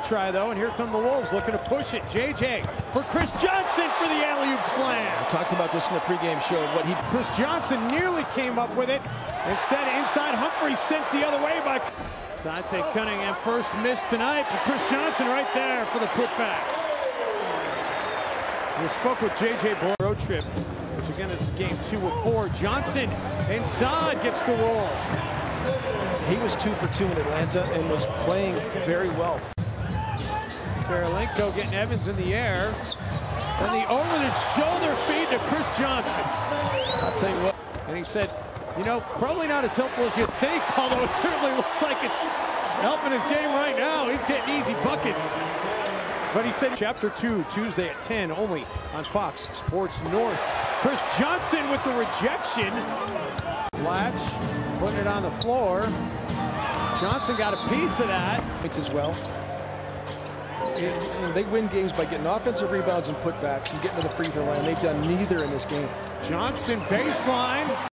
that try, though, and here come the Wolves looking to push it. JJ for Chris Johnson for the alley-oop slam. We Talked about this in the pregame show. What he Chris Johnson nearly came up with it. Instead, inside Humphries sent the other way by Dante Cunningham. First miss tonight, but Chris Johnson right there for the putback. We spoke with JJ road trip, which again is game two of four. Johnson inside gets the roll. he was two for two in Atlanta and was playing very well. Kirilenko getting Evans in the air. And the over the shoulder feed to Chris Johnson. I'll tell you what. And he said, you know, probably not as helpful as you think, although it certainly looks like it's helping his game right now. He's getting easy buckets. But he said chapter two, Tuesday at 10, only on Fox Sports North. Chris Johnson with the rejection. Latch putting it on the floor. Johnson got a piece of that. points as well. And, and they win games by getting offensive rebounds and putbacks and getting to the free throw line. They've done neither in this game. Johnson baseline.